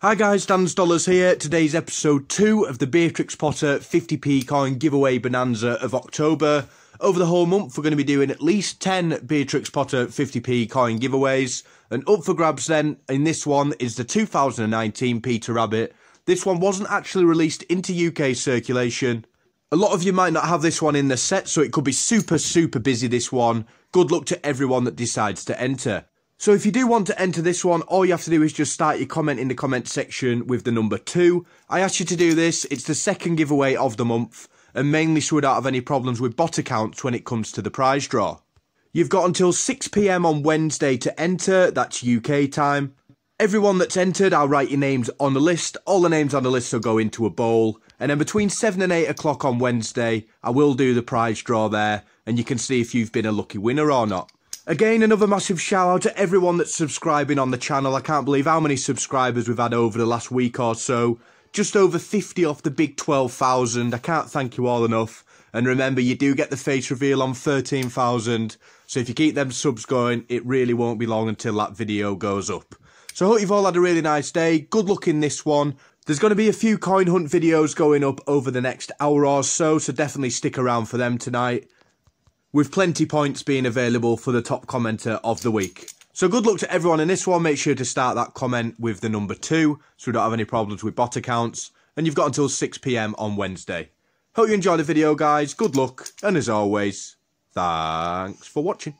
Hi guys, Dan's Dollars here. Today's episode 2 of the Beatrix Potter 50p coin giveaway bonanza of October. Over the whole month we're going to be doing at least 10 Beatrix Potter 50p coin giveaways. And up for grabs then, in this one, is the 2019 Peter Rabbit. This one wasn't actually released into UK circulation. A lot of you might not have this one in the set, so it could be super, super busy this one. Good luck to everyone that decides to enter. So if you do want to enter this one, all you have to do is just start your comment in the comment section with the number 2. I asked you to do this, it's the second giveaway of the month, and mainly so we don't have any problems with bot accounts when it comes to the prize draw. You've got until 6pm on Wednesday to enter, that's UK time. Everyone that's entered, I'll write your names on the list. All the names on the list will go into a bowl. And then between 7 and 8 o'clock on Wednesday, I will do the prize draw there, and you can see if you've been a lucky winner or not. Again, another massive shout out to everyone that's subscribing on the channel. I can't believe how many subscribers we've had over the last week or so. Just over 50 off the big 12,000. I can't thank you all enough. And remember, you do get the face reveal on 13,000. So if you keep them subs going, it really won't be long until that video goes up. So I hope you've all had a really nice day. Good luck in this one. There's going to be a few coin hunt videos going up over the next hour or so, so definitely stick around for them tonight with plenty points being available for the top commenter of the week. So good luck to everyone in this one. Make sure to start that comment with the number two so we don't have any problems with bot accounts. And you've got until 6pm on Wednesday. Hope you enjoyed the video, guys. Good luck. And as always, thanks for watching.